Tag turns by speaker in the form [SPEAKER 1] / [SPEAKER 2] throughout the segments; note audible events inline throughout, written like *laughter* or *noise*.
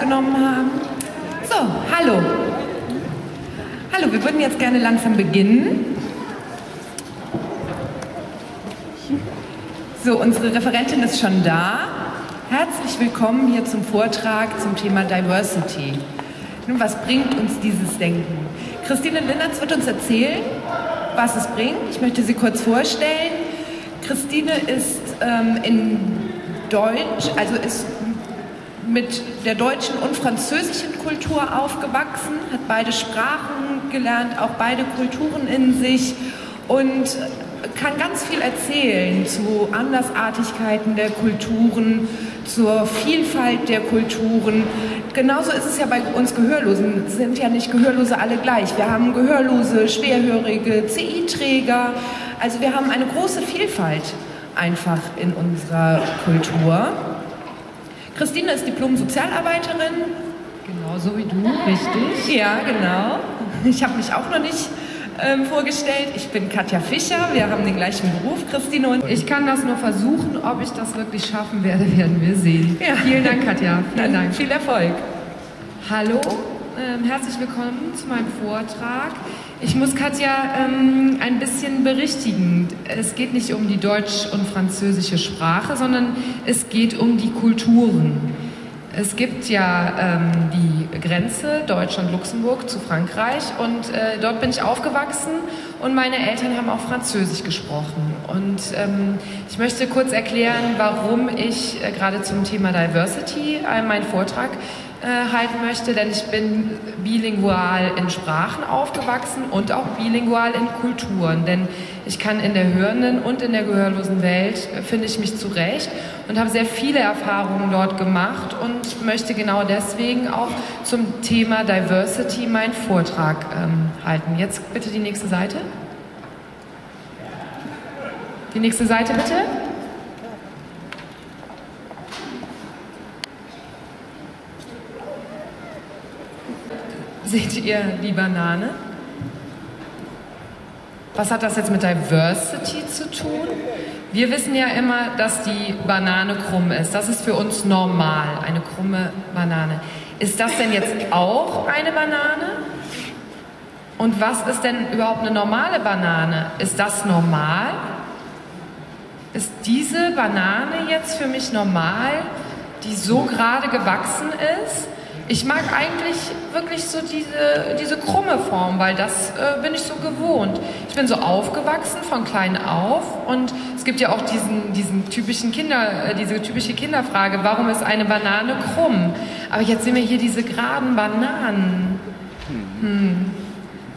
[SPEAKER 1] Genommen haben. So, hallo. Hallo, wir würden jetzt gerne langsam beginnen. So, unsere Referentin ist schon da. Herzlich willkommen hier zum Vortrag zum Thema Diversity. Nun, was bringt uns dieses Denken? Christine Linnertz wird uns erzählen, was es bringt. Ich möchte sie kurz vorstellen. Christine ist ähm, in Deutsch, also ist mit der deutschen und französischen Kultur aufgewachsen, hat beide Sprachen gelernt, auch beide Kulturen in sich und kann ganz viel erzählen zu Andersartigkeiten der Kulturen, zur Vielfalt der Kulturen. Genauso ist es ja bei uns Gehörlosen. Es sind ja nicht Gehörlose alle gleich. Wir haben Gehörlose, Schwerhörige, CI-Träger. Also wir haben eine große Vielfalt einfach in unserer Kultur. Christine ist Diplom-Sozialarbeiterin.
[SPEAKER 2] Genauso wie du, richtig?
[SPEAKER 1] Ja, genau. Ich habe mich auch noch nicht ähm, vorgestellt. Ich bin Katja Fischer, wir haben den gleichen Beruf, Christine und
[SPEAKER 2] ich. kann das nur versuchen, ob ich das wirklich schaffen werde, werden wir sehen.
[SPEAKER 1] Ja.
[SPEAKER 2] Vielen Dank, Katja. *laughs*
[SPEAKER 1] Vielen Dank. Viel Erfolg.
[SPEAKER 2] Hallo, herzlich willkommen zu meinem Vortrag. Ich muss Katja ähm, ein bisschen berichtigen. Es geht nicht um die deutsch- und französische Sprache, sondern es geht um die Kulturen. Es gibt ja ähm, die Grenze Deutschland-Luxemburg zu Frankreich und äh, dort bin ich aufgewachsen und meine Eltern haben auch Französisch gesprochen. Und ähm, ich möchte kurz erklären, warum ich äh, gerade zum Thema Diversity äh, meinen Vortrag äh, halten möchte, denn ich bin bilingual in Sprachen aufgewachsen und auch bilingual in Kulturen, denn ich kann in der hörenden und in der gehörlosen Welt, äh, finde ich mich zurecht und habe sehr viele Erfahrungen dort gemacht und möchte genau deswegen auch zum Thema Diversity meinen Vortrag ähm, halten. Jetzt bitte die nächste Seite. Die nächste Seite bitte. Seht ihr die Banane? Was hat das jetzt mit Diversity zu tun? Wir wissen ja immer, dass die Banane krumm ist. Das ist für uns normal, eine krumme Banane. Ist das denn jetzt auch eine Banane? Und was ist denn überhaupt eine normale Banane? Ist das normal? Ist diese Banane jetzt für mich normal, die so gerade gewachsen ist? Ich mag eigentlich wirklich so diese, diese krumme Form, weil das äh, bin ich so gewohnt. Ich bin so aufgewachsen von klein auf und es gibt ja auch diesen, diesen typischen Kinder, äh, diese typische Kinderfrage, warum ist eine Banane krumm? Aber jetzt sehen wir hier diese geraden Bananen. Hm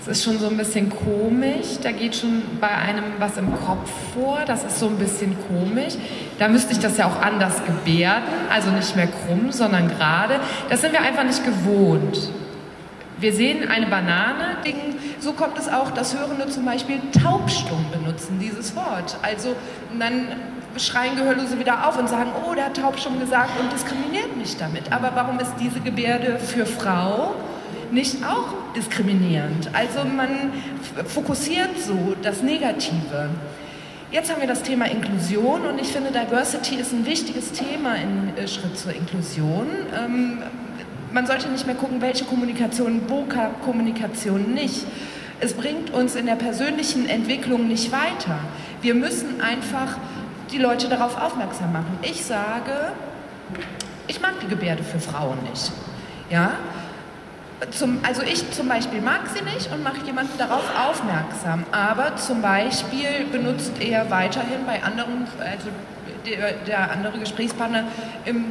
[SPEAKER 2] ist schon so ein bisschen komisch. Da geht schon bei einem was im Kopf vor. Das ist so ein bisschen komisch. Da müsste ich das ja auch anders gebärden. Also nicht mehr krumm, sondern gerade. Das sind wir einfach nicht gewohnt. Wir sehen eine Banane.
[SPEAKER 1] So kommt es auch, dass Hörende zum Beispiel taubstumm benutzen, dieses Wort. Also dann schreien Gehörlose wieder auf und sagen, oh, der hat taubstumm gesagt und diskriminiert mich damit. Aber warum ist diese Gebärde für Frau nicht auch diskriminierend. Also man fokussiert so das Negative. Jetzt haben wir das Thema Inklusion und ich finde, Diversity ist ein wichtiges Thema im äh, Schritt zur Inklusion. Ähm, man sollte nicht mehr gucken, welche Kommunikation, wo Kommunikation nicht. Es bringt uns in der persönlichen Entwicklung nicht weiter. Wir müssen einfach die Leute darauf aufmerksam machen. Ich sage, ich mag die Gebärde für Frauen nicht. Ja, zum, also ich zum Beispiel mag sie nicht und mache jemanden darauf aufmerksam, aber zum Beispiel benutzt er weiterhin bei anderen, also der, der andere Gesprächspartner im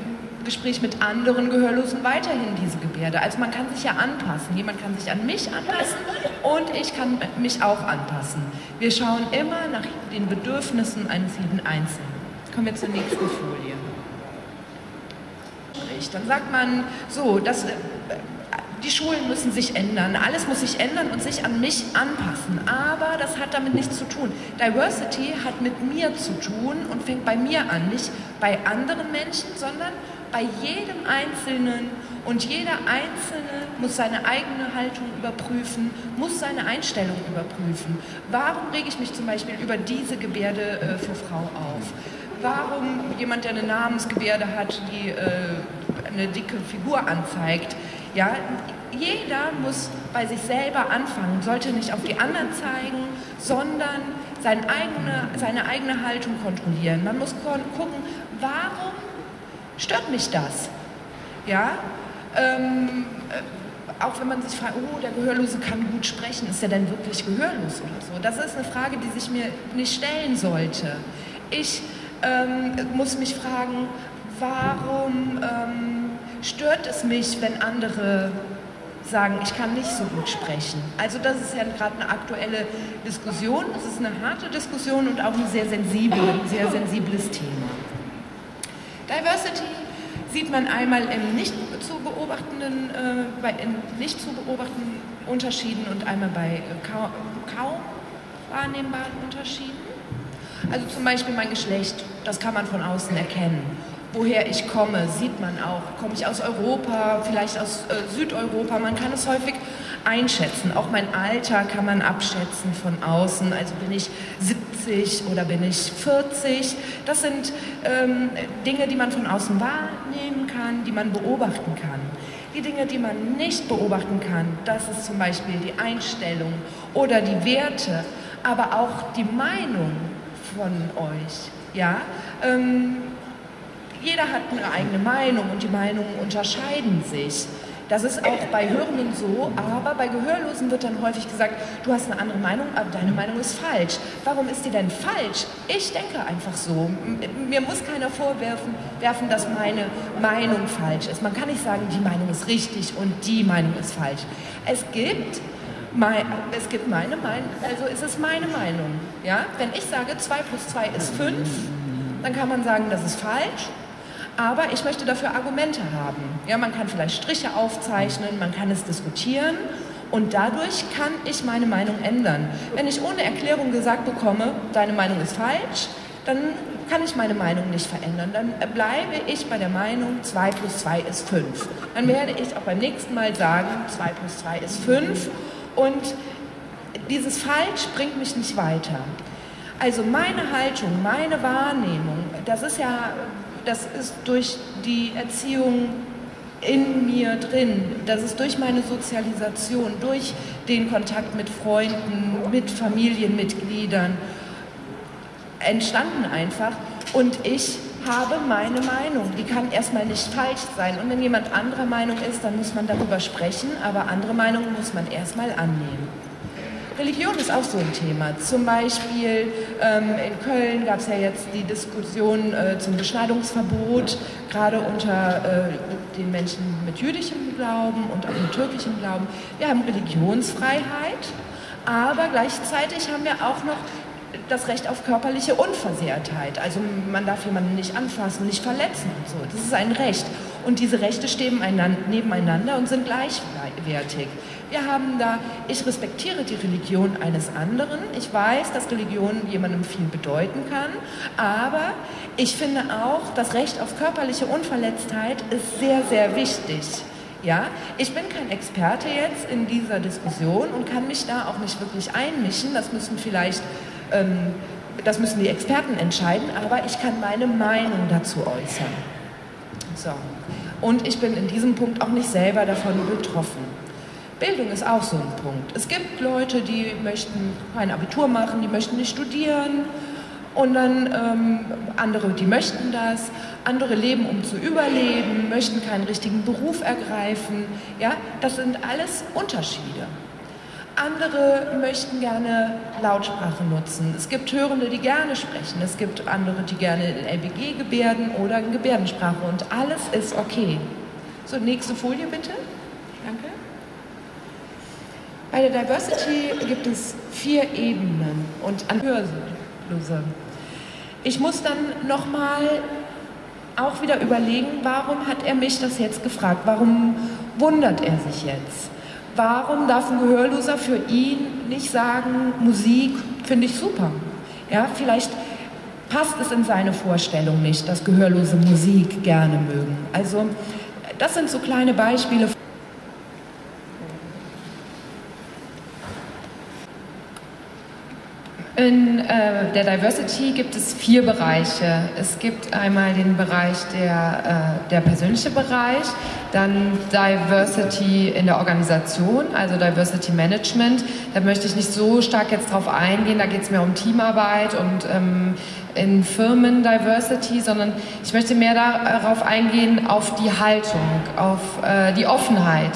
[SPEAKER 1] Gespräch mit anderen Gehörlosen weiterhin diese Gebärde. Also man kann sich ja anpassen. Jemand kann sich an mich anpassen und ich kann mich auch anpassen. Wir schauen immer nach den Bedürfnissen eines jeden Einzelnen. Kommen wir zur nächsten Folie. Dann sagt man so, das die Schulen müssen sich ändern, alles muss sich ändern und sich an mich anpassen. Aber das hat damit nichts zu tun. Diversity hat mit mir zu tun und fängt bei mir an, nicht bei anderen Menschen, sondern bei jedem Einzelnen. Und jeder Einzelne muss seine eigene Haltung überprüfen, muss seine Einstellung überprüfen. Warum rege ich mich zum Beispiel über diese Gebärde äh, für Frau auf? warum jemand, der eine Namensgebärde hat, die äh, eine dicke Figur anzeigt. Ja, jeder muss bei sich selber anfangen, sollte nicht auf die anderen zeigen, sondern seine eigene, seine eigene Haltung kontrollieren. Man muss gucken, warum stört mich das? Ja, ähm, äh, auch wenn man sich fragt, oh, der Gehörlose kann gut sprechen, ist er denn wirklich gehörlos oder so? Das ist eine Frage, die sich mir nicht stellen sollte. Ich ähm, muss mich fragen, warum ähm, stört es mich, wenn andere sagen, ich kann nicht so gut sprechen. Also das ist ja gerade eine aktuelle Diskussion. Es ist eine harte Diskussion und auch ein sehr, sensibel, sehr sensibles Thema. Diversity sieht man einmal im nicht zu beobachtenden, äh, bei nicht zu beobachtenden Unterschieden und einmal bei äh, kaum, kaum wahrnehmbaren Unterschieden. Also zum Beispiel mein Geschlecht, das kann man von außen erkennen woher ich komme, sieht man auch. Komme ich aus Europa, vielleicht aus äh, Südeuropa, man kann es häufig einschätzen. Auch mein Alter kann man abschätzen von außen. Also bin ich 70 oder bin ich 40. Das sind ähm, Dinge, die man von außen wahrnehmen kann, die man beobachten kann. Die Dinge, die man nicht beobachten kann, das ist zum Beispiel die Einstellung oder die Werte, aber auch die Meinung von euch. Ja, ähm, jeder hat eine eigene Meinung und die Meinungen unterscheiden sich. Das ist auch bei Hörenden so, aber bei Gehörlosen wird dann häufig gesagt, du hast eine andere Meinung, aber deine Meinung ist falsch. Warum ist die denn falsch? Ich denke einfach so. Mir muss keiner vorwerfen, werfen, dass meine Meinung falsch ist. Man kann nicht sagen, die Meinung ist richtig und die Meinung ist falsch. Es gibt mein, es gibt meine Meinung, also es ist meine Meinung. Ja? Wenn ich sage, 2 plus 2 ist 5, dann kann man sagen, das ist falsch. Aber ich möchte dafür Argumente haben. Ja, man kann vielleicht Striche aufzeichnen, man kann es diskutieren und dadurch kann ich meine Meinung ändern. Wenn ich ohne Erklärung gesagt bekomme, deine Meinung ist falsch, dann kann ich meine Meinung nicht verändern. Dann bleibe ich bei der Meinung, 2 plus 2 ist 5. Dann werde ich auch beim nächsten Mal sagen, 2 plus 2 ist 5 und dieses Falsch bringt mich nicht weiter. Also meine Haltung, meine Wahrnehmung, das ist ja das ist durch die Erziehung in mir drin, das ist durch meine Sozialisation, durch den Kontakt mit Freunden, mit Familienmitgliedern entstanden einfach. Und ich habe meine Meinung, die kann erstmal nicht falsch sein. Und wenn jemand anderer Meinung ist, dann muss man darüber sprechen, aber andere Meinungen muss man erstmal annehmen. Religion ist auch so ein Thema. Zum Beispiel ähm, in Köln gab es ja jetzt die Diskussion äh, zum Beschneidungsverbot, gerade unter äh, den Menschen mit jüdischem Glauben und auch mit türkischem Glauben. Wir haben Religionsfreiheit, aber gleichzeitig haben wir auch noch das Recht auf körperliche Unversehrtheit. Also man darf jemanden nicht anfassen, nicht verletzen und so. Das ist ein Recht. Und diese Rechte stehen nebeneinander und sind gleichwertig. Wir haben da, ich respektiere die Religion eines anderen. Ich weiß, dass Religion jemandem viel bedeuten kann. Aber ich finde auch, das Recht auf körperliche Unverletztheit ist sehr, sehr wichtig. Ja, ich bin kein Experte jetzt in dieser Diskussion und kann mich da auch nicht wirklich einmischen. Das müssen vielleicht, ähm, das müssen die Experten entscheiden, aber ich kann meine Meinung dazu äußern. So. Und ich bin in diesem Punkt auch nicht selber davon betroffen. Bildung ist auch so ein Punkt. Es gibt Leute, die möchten kein Abitur machen, die möchten nicht studieren. Und dann ähm, andere, die möchten das. Andere leben, um zu überleben, möchten keinen richtigen Beruf ergreifen. Ja, das sind alles Unterschiede. Andere möchten gerne Lautsprache nutzen. Es gibt Hörende, die gerne sprechen. Es gibt andere, die gerne in LBG gebärden oder in Gebärdensprache. Und alles ist okay. So, nächste Folie bitte. Bei der Diversity gibt es vier Ebenen und an Hörlose. Ich muss dann nochmal auch wieder überlegen, warum hat er mich das jetzt gefragt? Warum wundert er sich jetzt? Warum darf ein Gehörloser für ihn nicht sagen, Musik finde ich super? Ja, vielleicht passt es in seine Vorstellung nicht, dass Gehörlose Musik gerne mögen. Also das sind so kleine Beispiele.
[SPEAKER 2] In äh, der Diversity gibt es vier Bereiche. Es gibt einmal den Bereich der, äh, der persönliche Bereich, dann Diversity in der Organisation, also Diversity Management. Da möchte ich nicht so stark jetzt drauf eingehen, da geht es mehr um Teamarbeit und ähm, in Firmen Diversity, sondern ich möchte mehr darauf eingehen, auf die Haltung, auf äh, die Offenheit.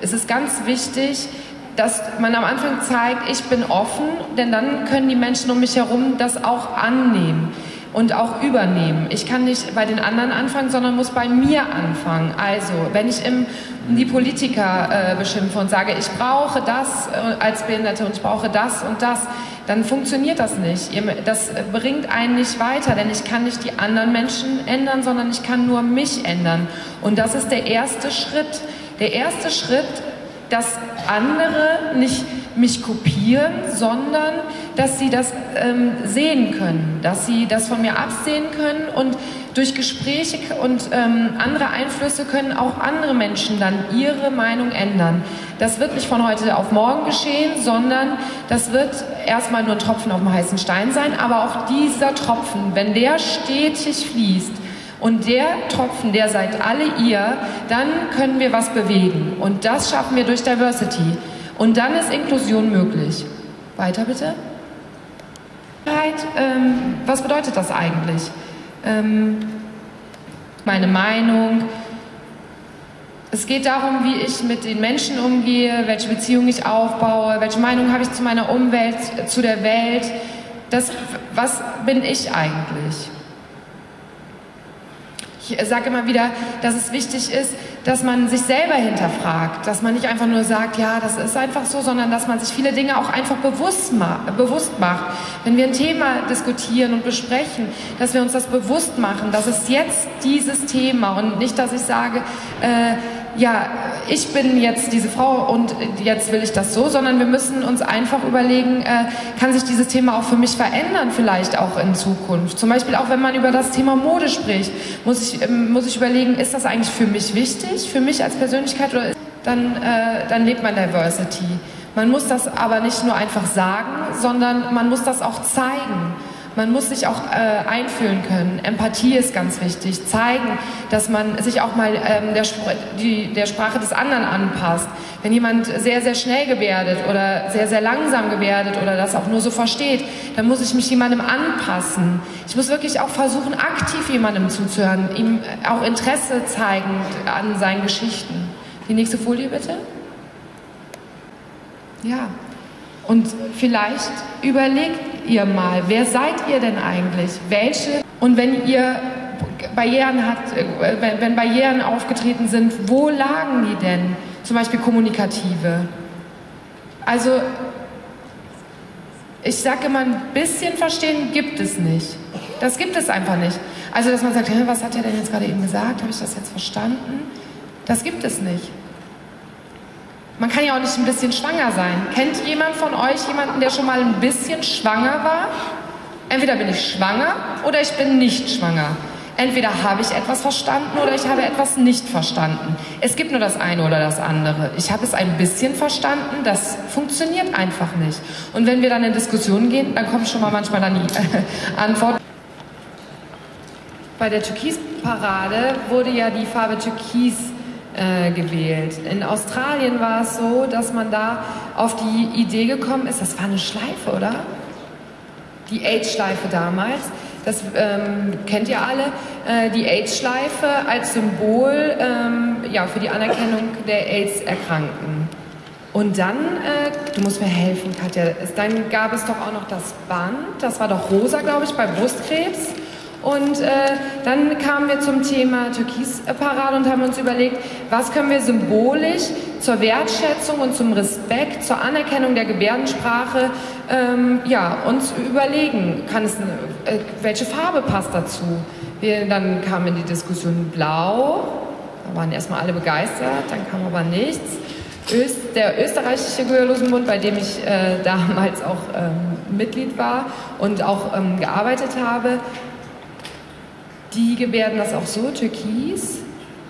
[SPEAKER 2] Es ist ganz wichtig, dass man am Anfang zeigt, ich bin offen, denn dann können die Menschen um mich herum das auch annehmen und auch übernehmen. Ich kann nicht bei den anderen anfangen, sondern muss bei mir anfangen. Also, wenn ich im, die Politiker äh, beschimpfe und sage, ich brauche das äh, als Behinderte und ich brauche das und das, dann funktioniert das nicht. Das bringt einen nicht weiter, denn ich kann nicht die anderen Menschen ändern, sondern ich kann nur mich ändern. Und das ist der erste Schritt. Der erste Schritt dass andere nicht mich kopieren, sondern dass sie das ähm, sehen können, dass sie das von mir absehen können und durch Gespräche und ähm, andere Einflüsse können auch andere Menschen dann ihre Meinung ändern. Das wird nicht von heute auf morgen geschehen, sondern das wird erstmal nur ein Tropfen auf dem heißen Stein sein, aber auch dieser Tropfen, wenn der stetig fließt, und der Tropfen, der seid alle ihr, dann können wir was bewegen. Und das schaffen wir durch Diversity. Und dann ist Inklusion möglich. Weiter bitte. Ähm, was bedeutet das eigentlich? Ähm, meine Meinung. Es geht darum, wie ich mit den Menschen umgehe, welche Beziehung ich aufbaue, welche Meinung habe ich zu meiner Umwelt, zu der Welt. Das, was bin ich eigentlich? Ich sage immer wieder, dass es wichtig ist, dass man sich selber hinterfragt, dass man nicht einfach nur sagt, ja, das ist einfach so, sondern dass man sich viele Dinge auch einfach bewusst, ma bewusst macht. Wenn wir ein Thema diskutieren und besprechen, dass wir uns das bewusst machen, dass es jetzt dieses Thema und nicht, dass ich sage, äh, ja, ich bin jetzt diese Frau und jetzt will ich das so, sondern wir müssen uns einfach überlegen, äh, kann sich dieses Thema auch für mich verändern, vielleicht auch in Zukunft. Zum Beispiel auch, wenn man über das Thema Mode spricht, muss ich, ähm, muss ich überlegen, ist das eigentlich für mich wichtig, für mich als Persönlichkeit oder dann, äh, dann lebt man Diversity. Man muss das aber nicht nur einfach sagen, sondern man muss das auch zeigen. Man muss sich auch äh, einfühlen können. Empathie ist ganz wichtig. Zeigen, dass man sich auch mal ähm, der, die, der Sprache des anderen anpasst. Wenn jemand sehr, sehr schnell gebärdet oder sehr, sehr langsam gebärdet oder das auch nur so versteht, dann muss ich mich jemandem anpassen. Ich muss wirklich auch versuchen, aktiv jemandem zuzuhören, ihm auch Interesse zeigen an seinen Geschichten. Die nächste Folie bitte. Ja. Und vielleicht überlegt ihr mal, wer seid ihr denn eigentlich? Welche? Und wenn ihr Barrieren habt, äh, wenn Barrieren aufgetreten sind, wo lagen die denn? Zum Beispiel kommunikative. Also ich sage immer, ein bisschen verstehen gibt es nicht. Das gibt es einfach nicht. Also, dass man sagt, was hat er denn jetzt gerade eben gesagt? Habe ich das jetzt verstanden? Das gibt es nicht. Man kann ja auch nicht ein bisschen schwanger sein. Kennt jemand von euch jemanden, der schon mal ein bisschen schwanger war? Entweder bin ich schwanger oder ich bin nicht schwanger. Entweder habe ich etwas verstanden oder ich habe etwas nicht verstanden. Es gibt nur das eine oder das andere. Ich habe es ein bisschen verstanden, das funktioniert einfach nicht. Und wenn wir dann in Diskussionen gehen, dann kommt schon mal manchmal dann die äh, Antwort. Bei der Türkis-Parade wurde ja die Farbe Türkis äh, gewählt. In Australien war es so, dass man da auf die Idee gekommen ist, das war eine Schleife, oder? Die AIDS-Schleife damals. Das ähm, kennt ihr alle. Äh, die AIDS-Schleife als Symbol ähm, ja, für die Anerkennung der AIDS-Erkrankten. Und dann, äh, du musst mir helfen, Katja, dann gab es doch auch noch das Band, das war doch rosa, glaube ich, bei Brustkrebs. Und äh, dann kamen wir zum Thema Türkisparade und haben uns überlegt, was können wir symbolisch zur Wertschätzung und zum Respekt, zur Anerkennung der Gebärdensprache ähm, ja, uns überlegen. Kann es, äh, welche Farbe passt dazu? Wir, dann kam in die Diskussion Blau, da waren erstmal alle begeistert, dann kam aber nichts. Öst, der österreichische Gehörlosenbund, bei dem ich äh, *laughs* damals auch ähm, Mitglied war und auch ähm, gearbeitet habe, die gebärden das auch so, Türkis.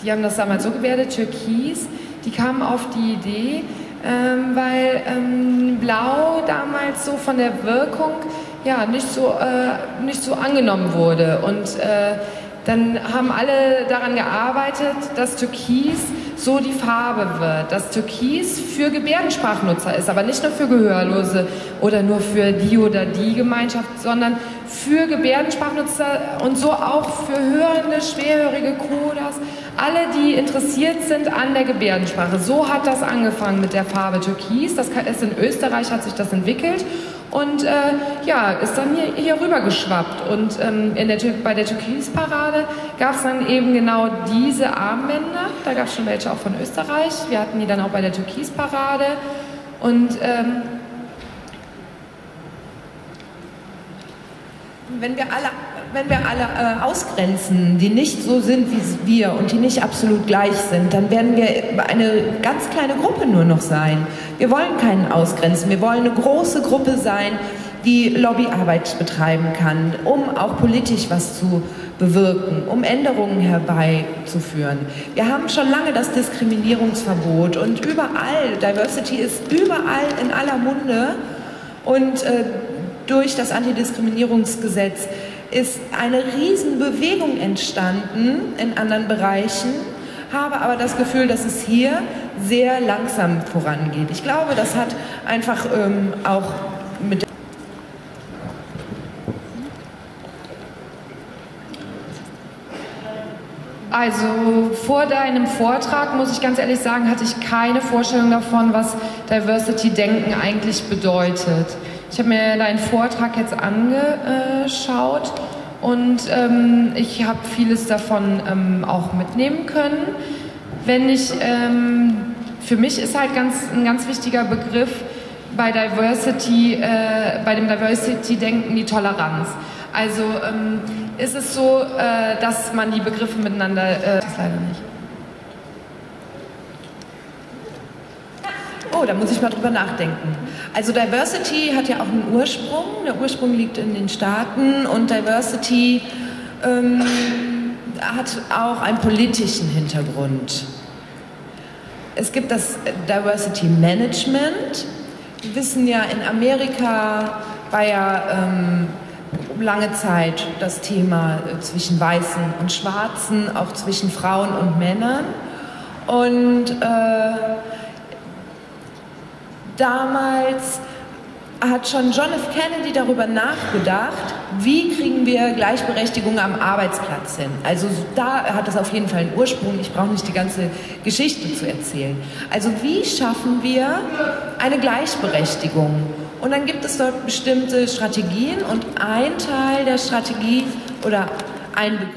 [SPEAKER 2] Die haben das damals so gebärdet, Türkis. Die kamen auf die Idee, ähm, weil ähm, Blau damals so von der Wirkung ja, nicht, so, äh, nicht so angenommen wurde. Und äh, dann haben alle daran gearbeitet, dass Türkis so die Farbe wird, dass Türkis für Gebärdensprachnutzer ist, aber nicht nur für Gehörlose oder nur für die oder die Gemeinschaft, sondern für Gebärdensprachnutzer und so auch für hörende, schwerhörige Kodas, alle, die interessiert sind an der Gebärdensprache. So hat das angefangen mit der Farbe Türkis. Das ist in Österreich hat sich das entwickelt und äh, ja, ist dann hier, hier rüber geschwappt. Und ähm, in der, bei der Türkisparade gab es dann eben genau diese Armbänder. Da gab es schon welche auch von Österreich. Wir hatten die dann auch bei der Türkisparade. Und ähm,
[SPEAKER 1] wenn wir alle, wenn wir alle äh, ausgrenzen, die nicht so sind wie wir und die nicht absolut gleich sind, dann werden wir eine ganz kleine Gruppe nur noch sein. Wir wollen keinen ausgrenzen, wir wollen eine große Gruppe sein, die Lobbyarbeit betreiben kann, um auch politisch was zu bewirken, um Änderungen herbeizuführen. Wir haben schon lange das Diskriminierungsverbot und überall, Diversity ist überall in aller Munde und äh, durch das Antidiskriminierungsgesetz ist eine Riesenbewegung entstanden in anderen Bereichen, habe aber das Gefühl, dass es hier sehr langsam vorangeht. Ich glaube, das hat einfach ähm, auch mit
[SPEAKER 2] Also vor deinem Vortrag, muss ich ganz ehrlich sagen, hatte ich keine Vorstellung davon, was Diversity-Denken eigentlich bedeutet. Ich habe mir deinen Vortrag jetzt angeschaut und ähm, ich habe vieles davon ähm, auch mitnehmen können. Wenn ich, ähm, für mich ist halt ganz, ein ganz wichtiger Begriff bei Diversity, äh, bei dem Diversity-Denken die Toleranz. Also ähm, ist es so, äh, dass man die Begriffe miteinander, äh, das leider nicht.
[SPEAKER 1] Da muss ich mal drüber nachdenken. Also Diversity hat ja auch einen Ursprung. Der Ursprung liegt in den Staaten und Diversity ähm, hat auch einen politischen Hintergrund. Es gibt das Diversity Management. Wir wissen ja, in Amerika war ja ähm, lange Zeit das Thema äh, zwischen Weißen und Schwarzen, auch zwischen Frauen und Männern. Und äh, damals hat schon John F. Kennedy darüber nachgedacht, wie kriegen wir Gleichberechtigung am Arbeitsplatz hin. Also da hat es auf jeden Fall einen Ursprung. Ich brauche nicht die ganze Geschichte zu erzählen. Also wie schaffen wir eine Gleichberechtigung? Und dann gibt es dort bestimmte Strategien und ein Teil der Strategie oder ein Begriff